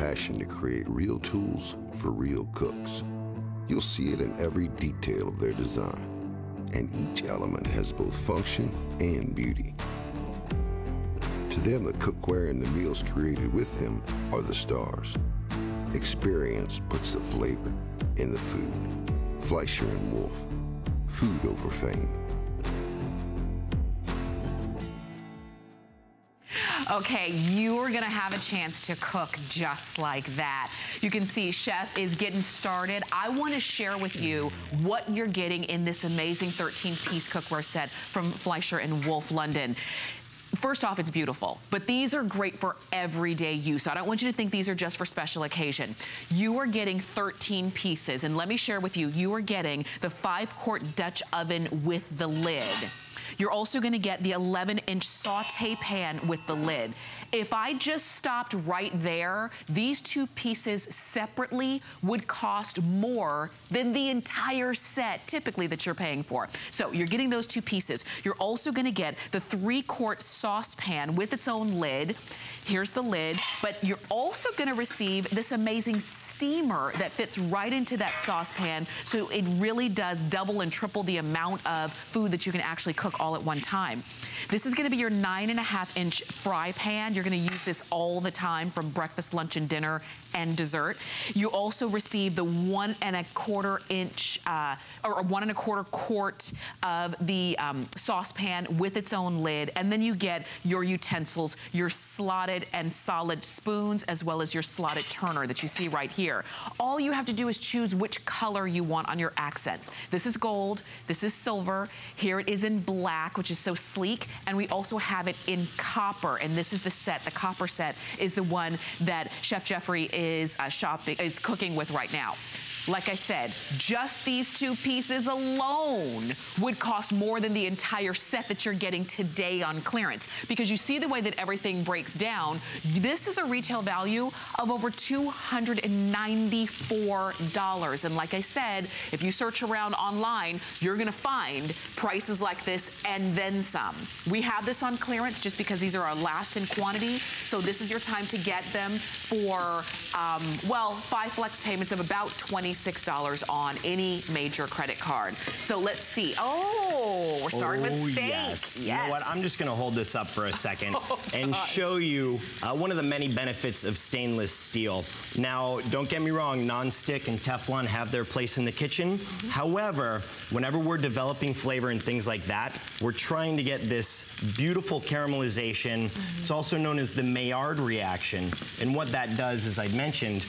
passion to create real tools for real cooks. You'll see it in every detail of their design, and each element has both function and beauty. To them, the cookware and the meals created with them are the stars. Experience puts the flavor in the food. Fleischer and Wolf, food over fame. Okay, you are gonna have a chance to cook just like that. You can see Chef is getting started. I wanna share with you what you're getting in this amazing 13-piece cookware set from Fleischer and Wolf London. First off, it's beautiful, but these are great for everyday use. I don't want you to think these are just for special occasion. You are getting 13 pieces, and let me share with you, you are getting the five quart Dutch oven with the lid. You're also gonna get the 11 inch saute pan with the lid. If I just stopped right there, these two pieces separately would cost more than the entire set typically that you're paying for. So you're getting those two pieces. You're also gonna get the three quart saucepan with its own lid. Here's the lid, but you're also gonna receive this amazing steamer that fits right into that saucepan. So it really does double and triple the amount of food that you can actually cook all at one time. This is gonna be your nine and a half inch fry pan. You're gonna use this all the time from breakfast, lunch, and dinner and dessert. You also receive the one and a quarter inch, uh, or one and a quarter quart of the um, saucepan with its own lid. And then you get your utensils, your slotted and solid spoons, as well as your slotted turner that you see right here. All you have to do is choose which color you want on your accents. This is gold, this is silver, here it is in black, which is so sleek, and we also have it in copper, and this is the set, the copper set is the one that Chef Jeffrey is uh, shopping, is cooking with right now. Like I said, just these two pieces alone would cost more than the entire set that you're getting today on clearance. Because you see the way that everything breaks down, this is a retail value of over $294. And like I said, if you search around online, you're gonna find prices like this and then some. We have this on clearance just because these are our last in quantity. So this is your time to get them for, um, well, five flex payments of about $26 on any major credit card. So let's see. Oh, we're starting oh, with steaks. Yes. yes. You know what? I'm just going to hold this up for a second oh, and show you uh, one of the many benefits of stainless steel. Now, don't get me wrong, non-stick and Teflon have their place in the kitchen. Mm -hmm. However, whenever we're developing flavor and things like that, we're trying to get this beautiful caramelization. Mm -hmm. It's also known as the Maillard reaction. And what that does, as I mentioned,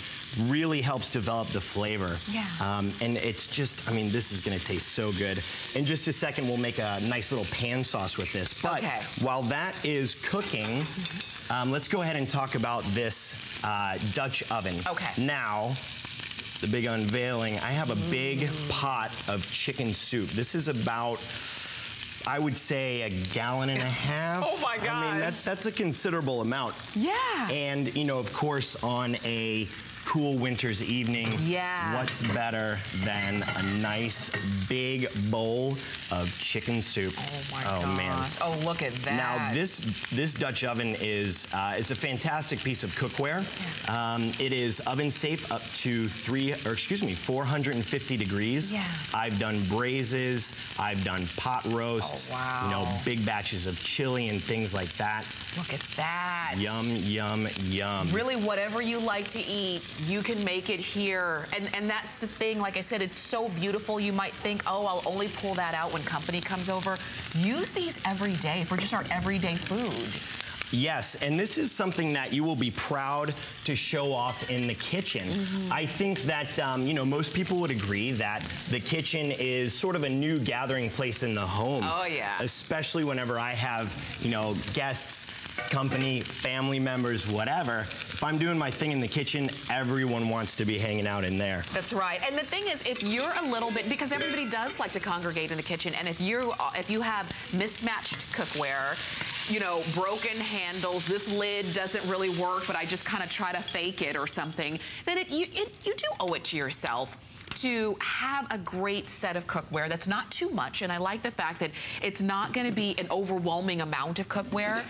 really helps develop the flavor. Yeah. Um, and it's just, I mean, this is gonna taste so good. In just a second, we'll make a nice little pan sauce with this. But okay. while that is cooking, um, let's go ahead and talk about this uh, Dutch oven. Okay. Now, the big unveiling, I have a big mm. pot of chicken soup. This is about I would say a gallon and a half. Oh my gosh. I mean, that's, that's a considerable amount. Yeah. And, you know, of course, on a cool winter's evening, yeah. what's better than a nice big bowl of chicken soup? Oh my oh, gosh. man. Oh, look at that. Now, this this Dutch oven is uh, it's a fantastic piece of cookware. Yeah. Um, it is oven safe up to three, or excuse me, 450 degrees. Yeah. I've done braises, I've done pot roasts, oh, wow. you know, big batches of chili and things like that. Look at that. Yum, yum, yum. Really, whatever you like to eat, you can make it here. And, and that's the thing, like I said, it's so beautiful. You might think, oh, I'll only pull that out when company comes over. Use these every day for just our everyday food. Yes, and this is something that you will be proud to show off in the kitchen. Mm -hmm. I think that, um, you know, most people would agree that the kitchen is sort of a new gathering place in the home. Oh, yeah. Especially whenever I have, you know, guests company, family members, whatever. If I'm doing my thing in the kitchen, everyone wants to be hanging out in there. That's right. And the thing is, if you're a little bit, because everybody does like to congregate in the kitchen, and if you if you have mismatched cookware, you know, broken handles, this lid doesn't really work, but I just kind of try to fake it or something, then it, you, it, you do owe it to yourself to have a great set of cookware that's not too much. And I like the fact that it's not gonna be an overwhelming amount of cookware.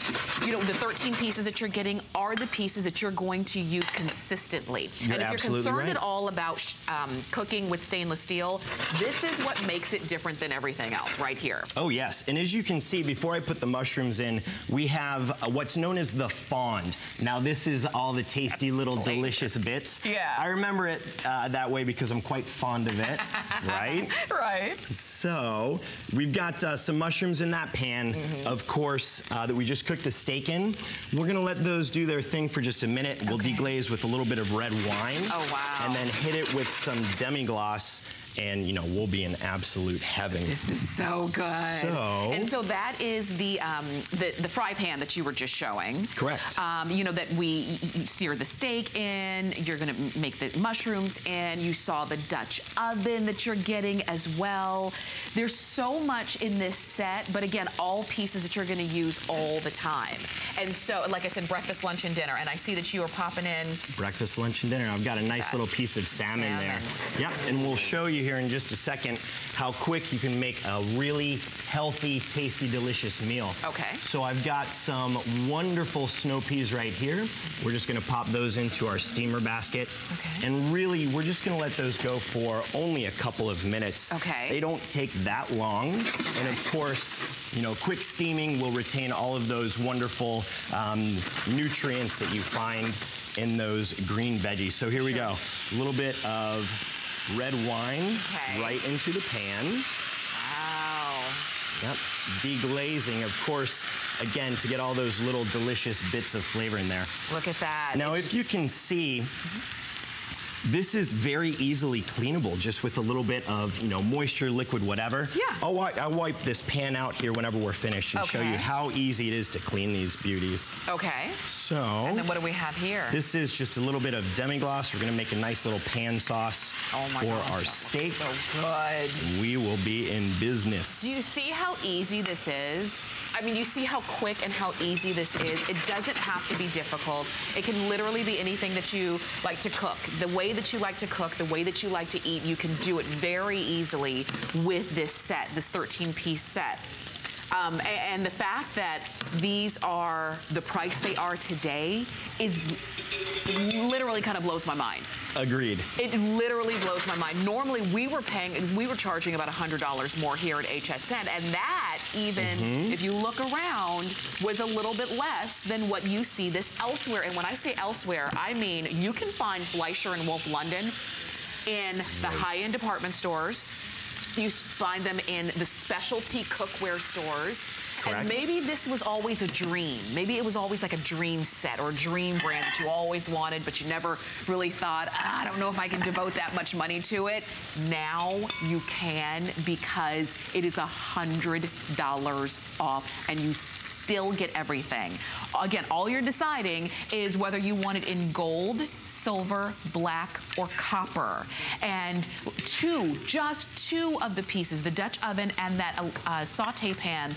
You know, the 13 pieces that you're getting are the pieces that you're going to use consistently. You're and if you're concerned right. at all about um, cooking with stainless steel, this is what makes it different than everything else right here. Oh yes, and as you can see, before I put the mushrooms in, we have uh, what's known as the fond. Now this is all the tasty little delicious bits. Yeah. I remember it uh, that way because I'm quite fond of it, right? Right. So we've got uh, some mushrooms in that pan, Mm-hmm. of course, uh, that we just cooked the steak in. We're gonna let those do their thing for just a minute. We'll Okay. deglaze with a little bit of red wine. Oh, wow. And then hit it with some demi-glace, and you know, we'll be in absolute heaven. This is so good. So- and so that is the, um, the the fry pan that you were just showing. Correct. Um, you know that we sear the steak in. You're going to make the mushrooms in. You saw the Dutch oven that you're getting as well. There's so much in this set, but again, all pieces that you're going to use all the time. And so, like I said, breakfast, lunch, and dinner. And I see that you are popping in. breakfast, lunch, and dinner. I've got a nice little piece of salmon, there. Yep, and we'll show you here in just a second how quick you can make a really healthy, tasty, delicious meal. Okay. So I've got some wonderful snow peas right here. We're just gonna pop those into our steamer basket. Okay. And really, we're just gonna let those go for only a couple of minutes. Okay. They don't take that long. And of course, you know, quick steaming will retain all of those wonderful um, nutrients that you find in those green veggies. So here we go. A little bit of red wine Okay. right into the pan. Wow. Yep. Deglazing, of course, again, to get all those little delicious bits of flavor in there. Look at that. Now, It's if you can see, mm-hmm. This is very easily cleanable just with a little bit of, you know, moisture, liquid, whatever. Yeah. Oh, I'll, wi- I'll wipe this pan out here whenever we're finished and show you how easy it is to clean these beauties. Okay. So, And then what do we have here? this is just a little bit of demi-glace. We're gonna make a nice little pan sauce oh for gosh, our steak. So good. We will be in business. Do you see how easy this is? I mean, you see how quick and how easy this is. It doesn't have to be difficult. It can literally be anything that you like to cook. The way that you like to cook, the way that you like to eat, you can do it very easily with this set, this 13-piece set. Um, a- and the fact that these are the price they are today is literally kind of blows my mind. Agreed. It literally blows my mind. Normally, we were paying, we were charging about $100 more here at HSN, and that even, mm-hmm. if you look around, was a little bit less than what you see this elsewhere. And when I say elsewhere, I mean you can find Fleischer and Wolf London in the high-end department stores. You find them in the specialty cookware stores. Correct. And maybe this was always a dream. Maybe it was always like a dream set or a dream brand that you always wanted, but you never really thought, "Ah, I don't know if I can devote that much money to it. Now you can because it is a $100 off and you still get everything. Again, all you're deciding is whether you want it in gold, silver, black, or copper. And two, just two of the pieces, the Dutch oven and that uh, saute pan,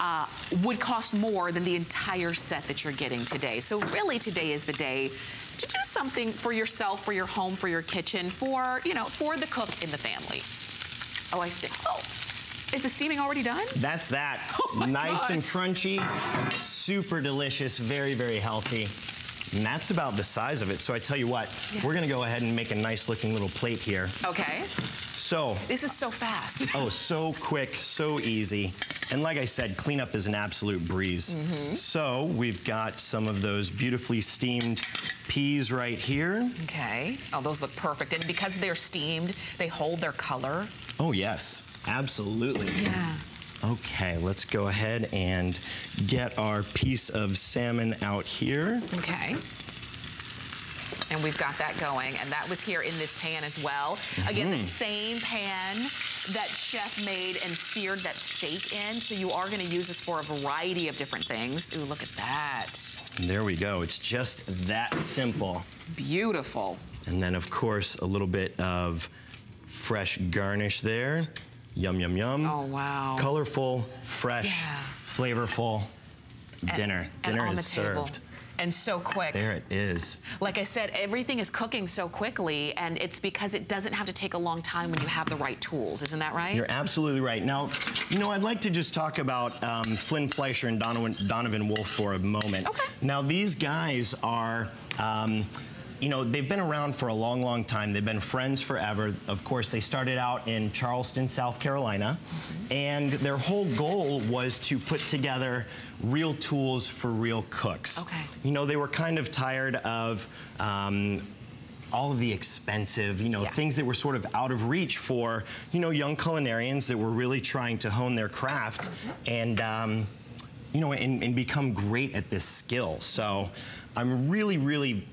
uh, would cost more than the entire set that you're getting today. So really today is the day to do something for yourself, for your home, for your kitchen, for, you know, for the cook in the family. Oh, I see. Oh, is the steaming already done? That's that. Oh nice and crunchy, super delicious, very, very healthy. And that's about the size of it. So I tell you what, we're gonna go ahead and make a nice looking little plate here. Okay. So, This is so fast. oh, so quick, so easy. And like I said, cleanup is an absolute breeze. Mm-hmm. So we've got some of those beautifully steamed peas right here. Okay. Oh, those look perfect. And because they're steamed, they hold their color. Oh yes, absolutely. Yeah. Okay, let's go ahead and get our piece of salmon out here. Okay. And we've got that going. And that was here in this pan as well. Again, the mm-hmm. same pan that chef made and seared that steak in. So you are going to use this for a variety of different things. Ooh, look at that. There we go. It's just that simple. Beautiful. And then, of course, a little bit of fresh garnish there. Yum, yum, yum. Oh, wow. Colorful, fresh, Yeah. flavorful dinner. and dinner on is served. And so quick. There it is. Like I said, everything is cooking so quickly, and it's because it doesn't have to take a long time when you have the right tools. Isn't that right? You're absolutely right. Now, you know, I'd like to just talk about um, Flynn Fleischer and Donovan, Donovan Wolf for a moment. Okay. Now, these guys are. Um, you know, they've been around for a long, long time. They've been friends forever. Of course, they started out in Charleston, South Carolina, and their whole goal was to put together real tools for real cooks. Okay. You know, they were kind of tired of um, all of the expensive, you know, Yeah. things that were sort of out of reach for, you know, young culinarians that were really trying to hone their craft and, um, you know, and, and become great at this skill. So I'm really, really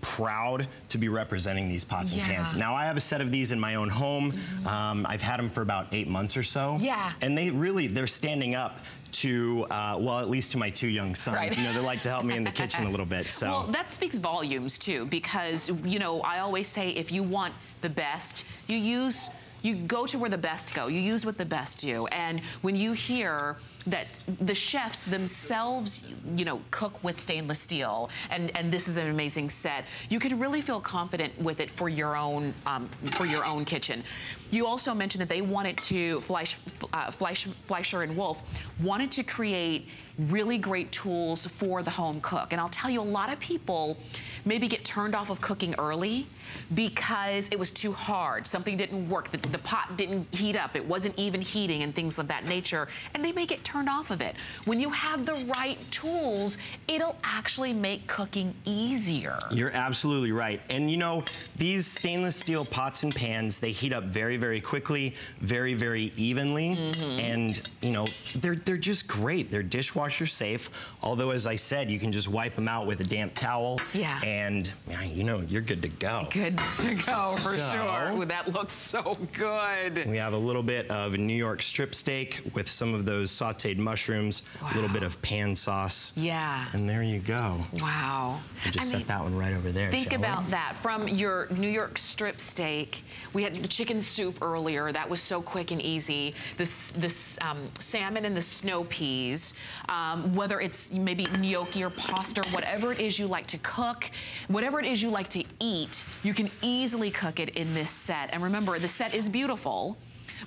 proud to be representing these pots and pans. Now I have a set of these in my own home. Um, I've had them for about eight months or so. Yeah. And they really, they're standing up to, uh, well, at least to my two young sons. Right. You know, they like to help me in the kitchen a little bit. So. Well, that speaks volumes too, because you know I always say if you want the best, you use you go to where the best go. You use what the best do, and when you hear that the chefs themselves, you know, cook with stainless steel, and and this is an amazing set. You could really feel confident with it for your own um, for your own kitchen. You also mentioned that they wanted to Fleisch, uh, Fleisch, Fleischer and Wolf wanted to create really great tools for the home cook. And I'll tell you, a lot of people maybe get turned off of cooking early because it was too hard. Something didn't work. The, the pot didn't heat up. It wasn't even heating and things of that nature. And they may get turned off of it. When you have the right tools, it'll actually make cooking easier. You're absolutely right. And you know, these stainless steel pots and pans, they heat up very, very quickly, very, very evenly. Mm-hmm. And you know, they're, they're just great. They're dishwasher safe. Although, as I said, you can just wipe them out with a damp towel. Yeah. And you know, you're good to go. Good to go, for So- sure. Ooh, that looks so good. We have a little bit of New York strip steak with some of those sauteed mushrooms, a little bit of pan sauce. Yeah. And there you go. Wow. We'll just I set mean, that one right over there. Think shall we? about that. From your New York strip steak, we had the chicken soup earlier. That was so quick and easy. This this um, salmon and the snow peas. Um, whether it's maybe gnocchi or pasta, whatever it is you like to cook, whatever it is you like to eat, you can easily cook it in this set. And remember, the set is beautiful.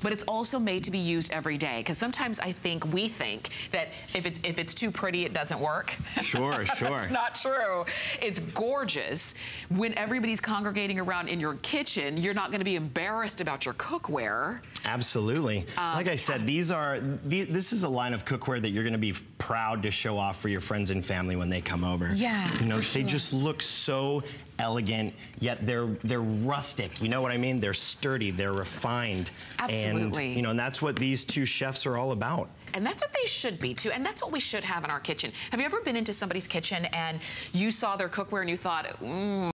But it's also made to be used every day because sometimes I think we think that if it's if it's too pretty, it doesn't work. Sure, sure. That's not true. It's gorgeous. When everybody's congregating around in your kitchen, you're not going to be embarrassed about your cookware. Absolutely. Um, like I said, these are the, this is a line of cookware that you're going to be proud to show off for your friends and family when they come over. Yeah, You know, they sure. just look so elegant, yet they're they're rustic. You know what I mean? They're sturdy. They're refined. Absolutely. And you know, and that's what these two chefs are all about. And that's what they should be too. And that's what we should have in our kitchen. Have you ever been into somebody's kitchen and you saw their cookware and you thought, mm,